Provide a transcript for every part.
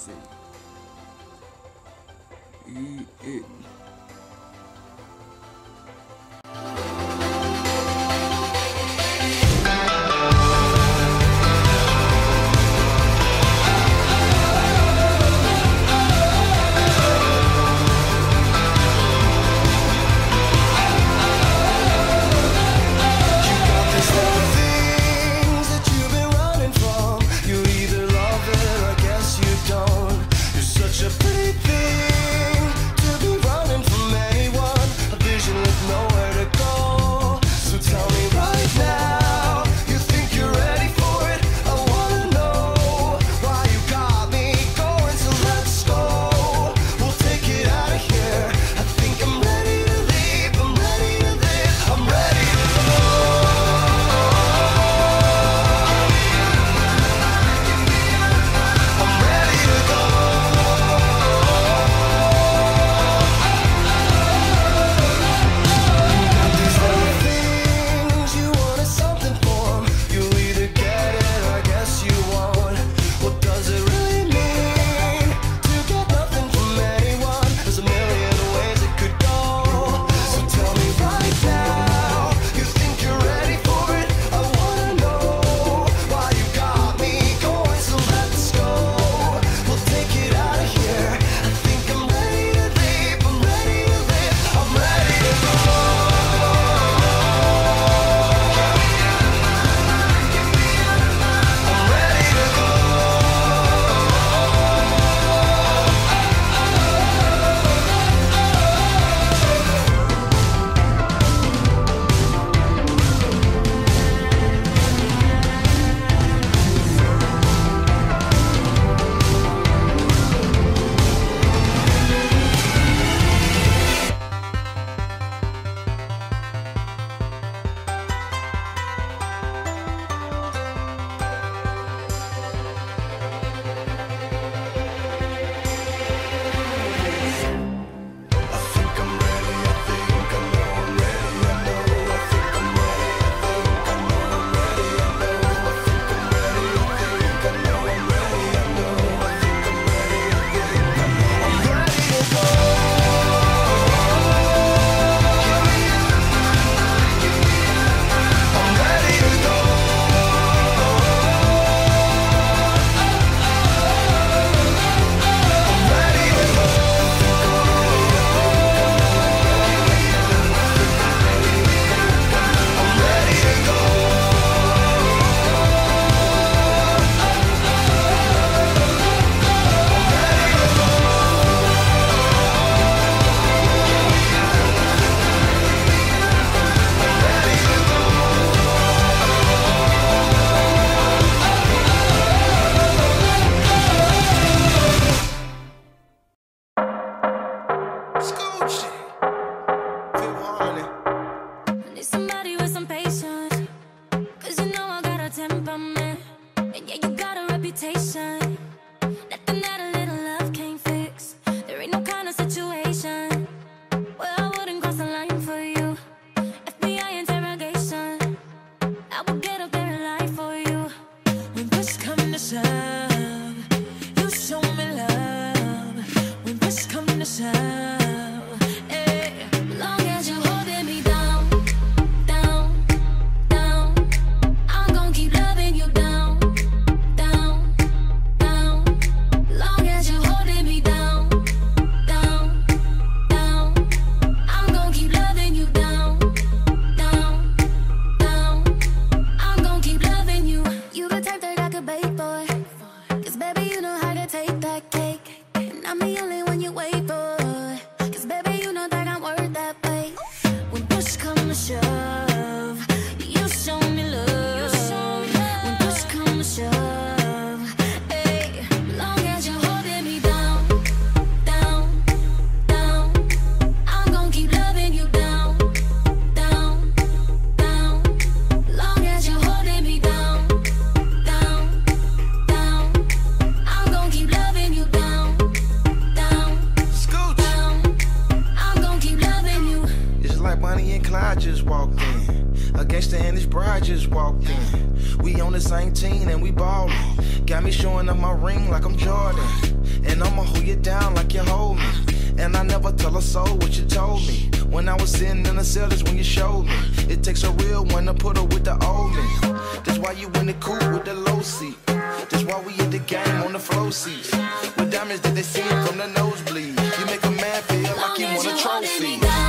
しい。いいえ。time. You show me love when this comes to time. I just walked in. A gangster and his bride just walked in. We on the same team and we ballin'. Got me showing up my ring like I'm Jordan. And I'ma hold you down like you hold me. And I never tell a soul what you told me. When I was sitting in the cell, is when you showed me. It takes a real one to put her with the old me. That's why you in the cool with the low seat. That's why we in the game on the flow seats. With diamonds that they see from the nosebleed. You make a man feel like he want a trophy.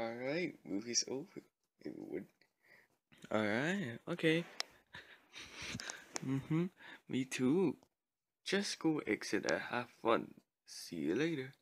Alright, movie's over. It would. Alright, okay. mm-hmm. Me too. Just go exit and have fun. See you later.